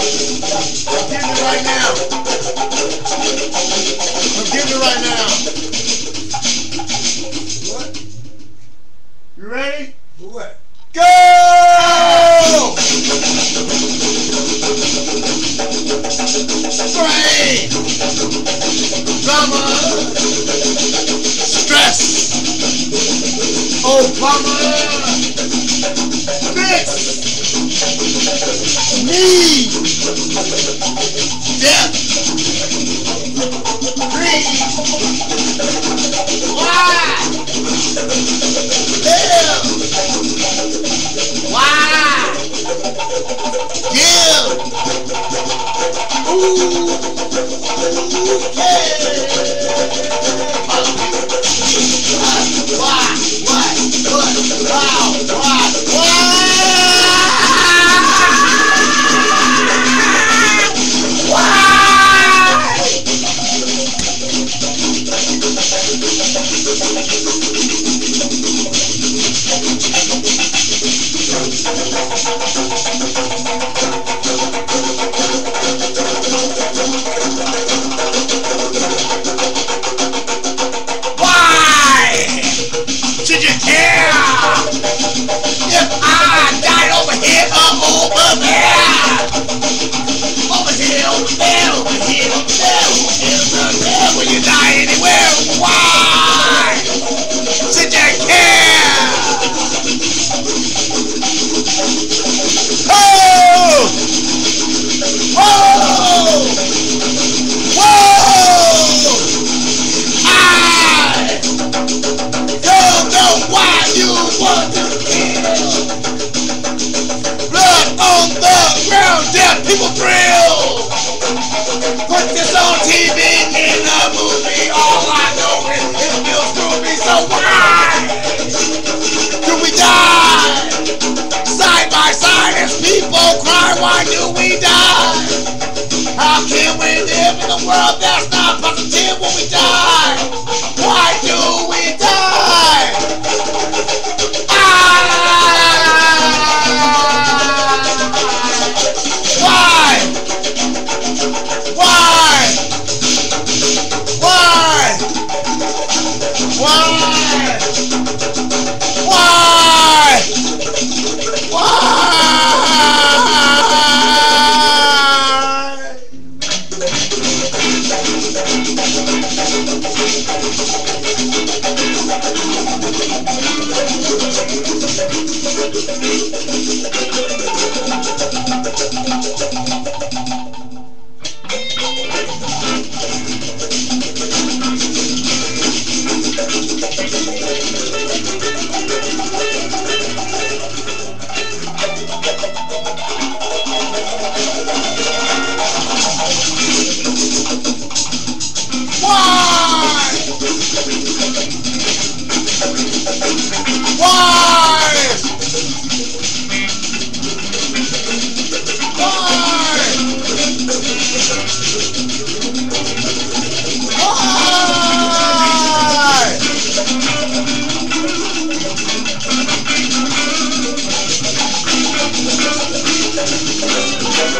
I'm getting it right now. I'm getting it right now. What? You ready? What? Go! Stress! Obama! Fix! Need! Thank you. People thrill. Put this on TV in a movie. All I know is it feels groovy. So why do we die? Side by side as people cry, why do we die? How can we live in a world that's not positive when we die?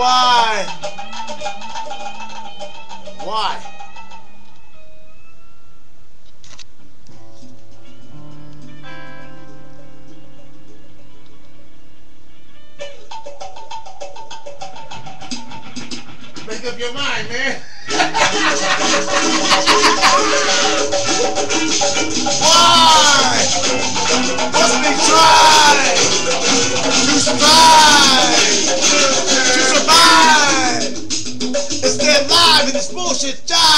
Why? Why? Your mind, man. Why must we try to survive? To survive! Stay alive in this bullshit time!